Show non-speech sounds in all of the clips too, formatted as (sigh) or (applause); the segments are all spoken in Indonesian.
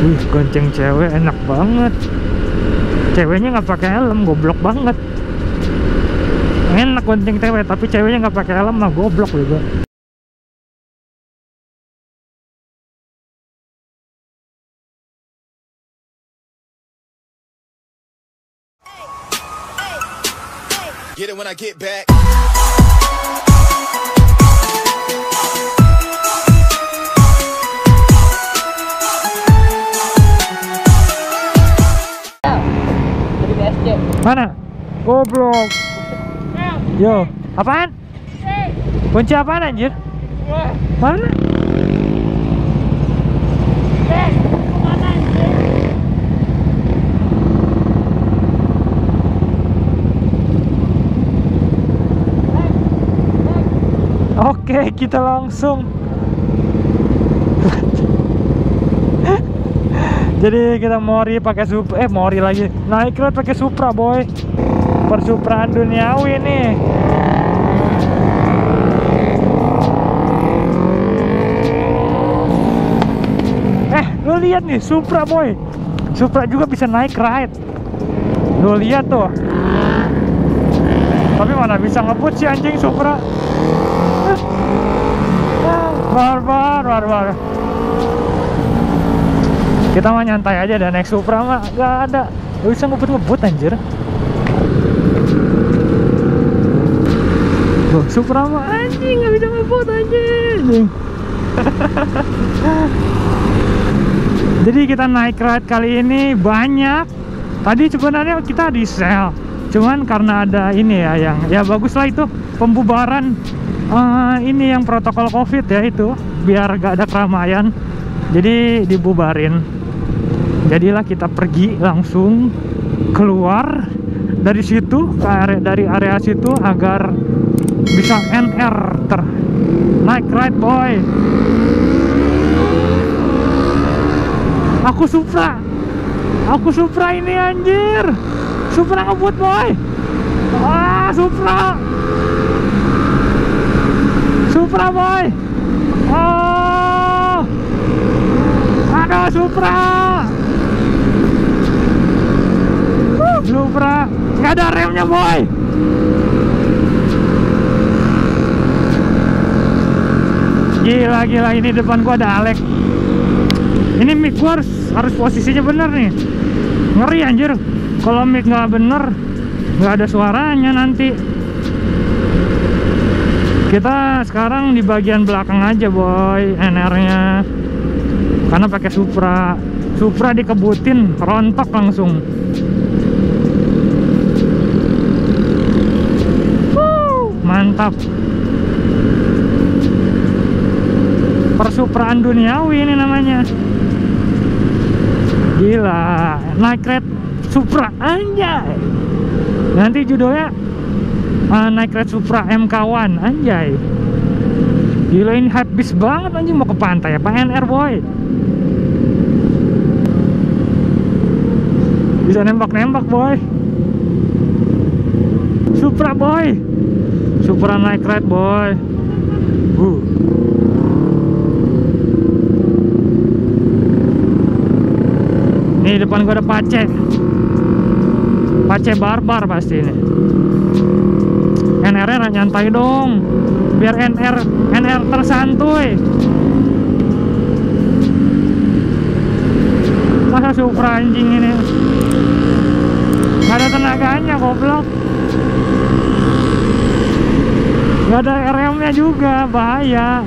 Wih, gonceng cewek enak banget. Ceweknya nggak pakai helm, goblok banget. Enak gonceng cewek, tapi ceweknya nggak pakai helm mah goblok juga. Get it when I get back. Mana? Goblok. Yo, apaan? Kunci apaan anjir? Mana? Oke, kita langsung. Jadi kita mori pakai Supra, eh mori lagi. Naik road pakai Supra, boy. Persupraan duniawi nih. Eh, lu lihat nih Supra, boy. Supra juga bisa naik ride. Lu lihat tuh. Tapi mana bisa ngebut sih anjing Supra. Barbar, barbar. Kita mah nyantai aja dan naik Supra mah gak ada. Gak bisa ngebut-ngebut anjir. Loh, Supra mah anjing gak bisa ngebut anjing. (laughs) Jadi kita naik ride kali ini banyak. Tadi sebenarnya kita di sel. Cuman karena ada ini ya yang ya bagus lah itu pembubaran eh, ini yang protokol covid ya itu biar gak ada keramaian. Jadi dibubarin. Jadilah kita pergi langsung keluar dari situ ke area dari area situ agar bisa NR ter naik ride boy. Aku Supra. Aku Supra ini anjir. Supra ngebut boy. Ah, Supra. Supra boy. Oh. Aduh, Supra. Supra. Nggak ada remnya boy. Gila, gila. Ini depan gua ada Alex. Ini mic gua harus harus posisinya bener nih. Ngeri anjir. Kalau mic nggak bener nggak ada suaranya nanti. Kita sekarang di bagian belakang aja boy NR nya karena pakai Supra. Supra dikebutin rontok langsung mantap persupraan duniawi ini namanya Gila, naik red Supra anjay. Nanti judulnya uh, naik red Supra MK1 anjay. Gila ini habis banget anjing mau ke pantai apa NR boy. Bisa nembak-nembak boy. Supra boy. Supra naik red boy. Uh. Nih depan gua ada pace. Pace barbar pasti ini. NR nya nyantai dong. Biar NR NR tersantuy. Masa Supra anjing ini? Gak ada tenaganya goblok. Gak ada RM nya juga, bahaya. (laughs)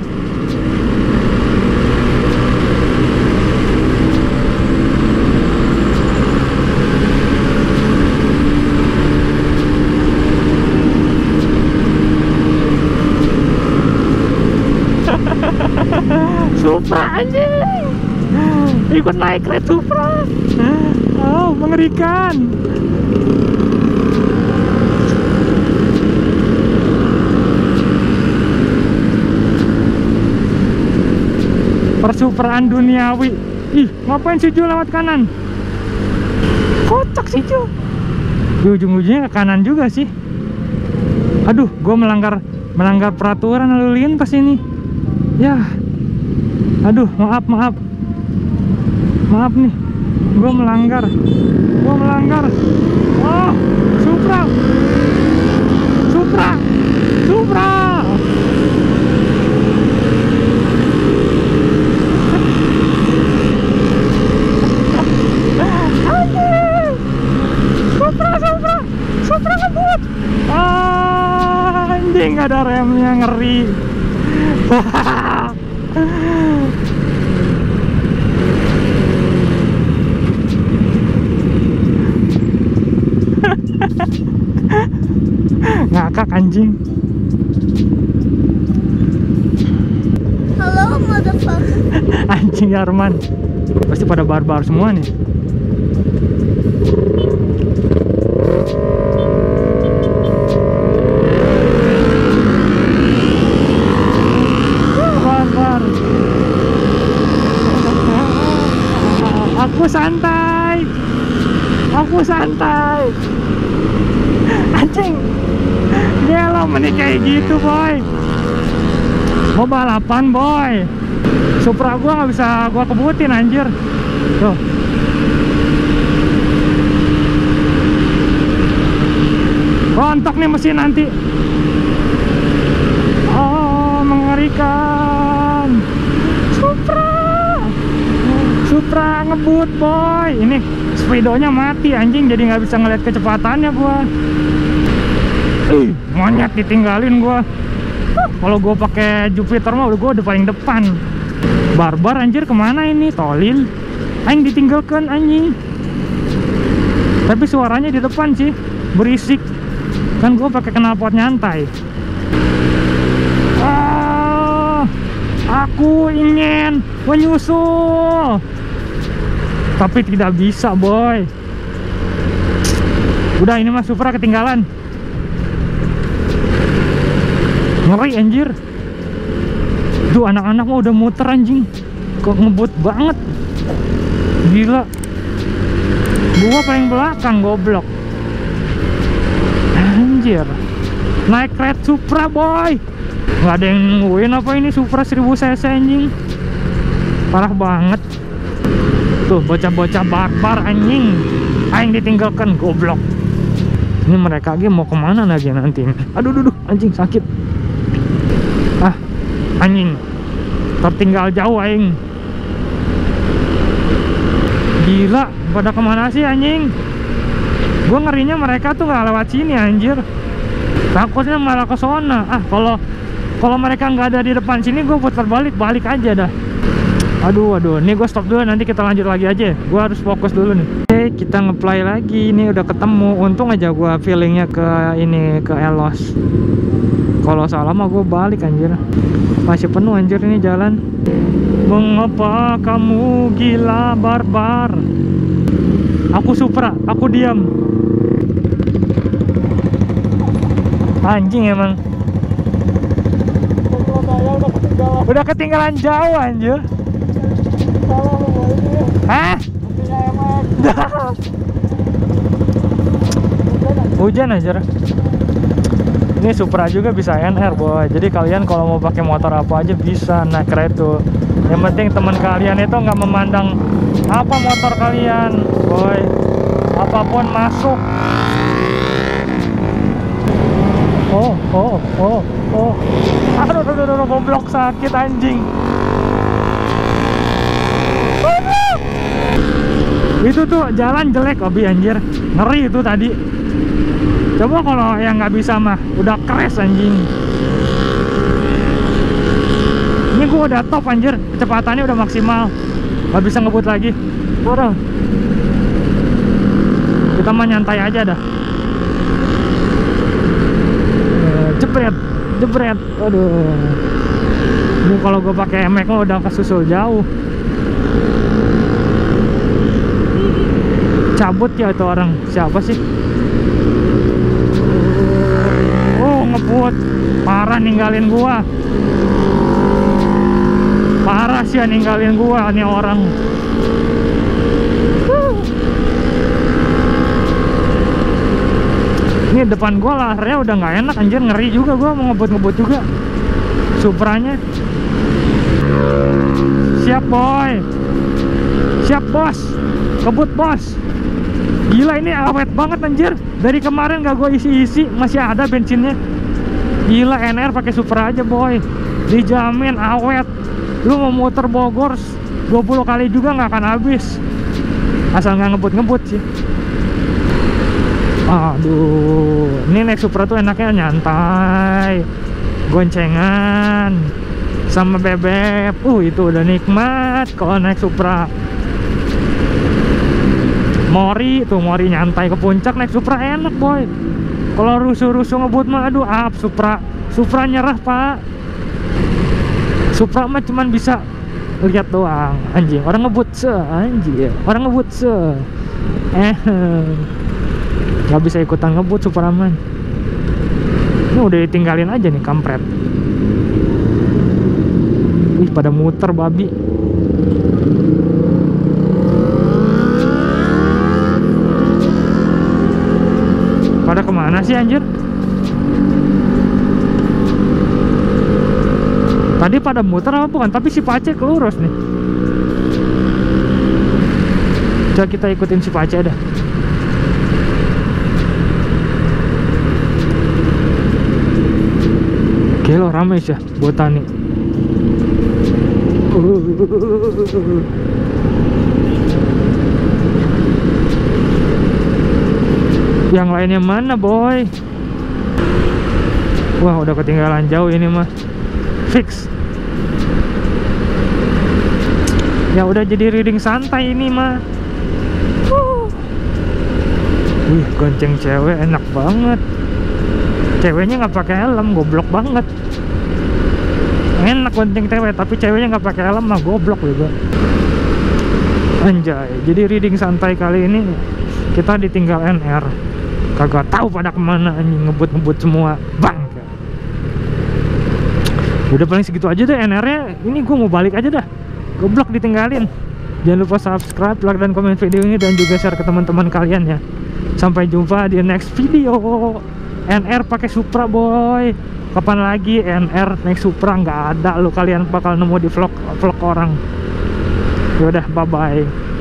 Supra anjing. Ikut naik red Supra. Oh mengerikan persupraan duniawi. Ih ngapain si Ju lewat kanan? Kocak si Ju di ujung-ujungnya ke kanan juga sih. Aduh gue melanggar melanggar peraturan lalu lintas ini ya. Aduh maaf maaf. Maaf nih. Gue melanggar. Gue melanggar. Oh Supra Supra Supra Anjing! Supra Supra Supra ngebut Ah, anjing ada remnya ngeri (laughs) ngakak anjing. Hello, motherfucker. (laughs) anjing Arman. Pasti pada barbar semua nih. Barbar. Aku santai. Aku santai anjing dia lo menik kayak gitu boy. Mau balapan boy. Supra gua nggak bisa gua kebutin anjir. Tuh. Rontok nih mesin nanti. Oh mengerikan. Supra. Supra ngebut boy. Ini speedonya mati anjing. Jadi nggak bisa ngeliat kecepatannya gua Ih, monyet ditinggalin gua. Kalau gua pakai Jupiter mah udah gua udah paling depan. Barbar anjir ke mana ini? Tolil. Aing ditinggalkan anjing. Tapi suaranya di depan sih berisik. Kan gua pakai knalpot nyantai. Ah, aku ingin menyusul. Tapi tidak bisa boy. Udah ini mah Supra ketinggalan ngeri anjir. Tuh anak-anak mah udah muter anjing. Kok ngebut banget. Gila. Gua paling belakang goblok. Anjir. Naik red Supra boy. Nggak ada yang nungguin apa ini Supra 1000 cc anjing. Parah banget. Tuh bocah-bocah barbar anjing. Aing ditinggalkan goblok. Ini mereka lagi mau ke mana lagi nanti? Aduh aduh, aduh anjing sakit anjing. Tertinggal jauh aing. Gila pada ke mana sih anjing? Gue ngerinya mereka tuh nggak lewat sini anjir. Takutnya malah ke sana. Ah kalau kalau mereka nggak ada di depan sini gue putar balik balik aja dah. Aduh aduh. Ini gue stop dulu nanti kita lanjut lagi aja. Gue harus fokus dulu nih. Oke kita ngeplay lagi. Ini udah ketemu. Untung aja gue feelingnya ke ini ke Elos kalau salah mah gue balik anjir. Masih penuh anjir ini jalan. Mengapa kamu gila barbar? Aku Supra aku diam. Anjing emang. Udah ketinggalan jauh anjir. Hah? Hujan aja ini Supra juga bisa NR boy. Jadi kalian kalau mau pakai motor apa aja bisa naik itu yang penting teman kalian itu nggak memandang apa motor kalian boy. Apa pun masuk. Oh oh oh oh. Aduh aduh aduh, goblok sakit anjing. Itu tuh jalan jelek Obi anjir. Ngeri itu tadi coba kalau yang nggak bisa mah udah crash anjing. Ini gua udah top anjir. Kecepatannya udah maksimal. Nggak bisa ngebut lagi. Udah kita mah nyantai aja dah. Eh, jebret jebret. Aduh ini kalau gue pakai emek mah udah kesusul jauh. Cabut ya itu orang. Siapa sih ngebut parah ninggalin gua. Parah sih ya ninggalin gua nih orang. Ini depan gua larnya udah nggak enak anjir. Ngeri juga gua mau ngebut-ngebut juga. Supranya. Siap boy. Siap bos. Kebut bos. Gila ini awet banget anjir. Dari kemarin gak gue isi-isi masih ada bensinnya gila NR pakai super aja boy. Dijamin awet. Lu mau muter Bogor 20 kali juga nggak akan habis. Asal nggak ngebut-ngebut sih. Aduh ini naik Supra tuh enaknya nyantai goncengan sama bebek. Uh itu udah nikmat kalau naik Supra. Mori tuh Mori nyantai ke puncak naik Supra enak boy kalau rusuh-rusuh ngebut mah aduh up Supra. Supra nyerah pak. Supra mah cuman bisa lihat doang. Anjing orang ngebut se anjing. Orang ngebut se. Eh (laughs) nggak bisa ikutan ngebut Superaman ini udah ditinggalin aja nih kampret. Ih pada muter babi pada ke mana sih anjir Tadi pada muter apa bukan? Tapi si Pace kelurus nih. Coba kita ikutin si Pace dah. Oke lo ramai sih botani. Yang lainnya mana boy? Wah udah ketinggalan jauh ini mah. Fix. Ya udah jadi reading santai ini mah. Wih gonceng cewek enak banget. Ceweknya nggak pakai helm goblok banget. Enak gonceng cewek tapi ceweknya nggak pakai helm mah goblok juga. Anjay jadi reading santai kali ini kita ditinggal NR kagak tahu pada ke mana anjing ngebut-ngebut semua bang udah paling segitu aja deh NR nya ini gue mau balik aja dah. Goblok ditinggalin. Jangan lupa subscribe like dan komen video ini dan juga share ke teman-teman kalian ya. Sampai jumpa di next video. NR pakai Supra boy. Kapan lagi NR naik Supra? Nggak ada lo kalian bakal nemu di vlog vlog orang. Yaudah bye bye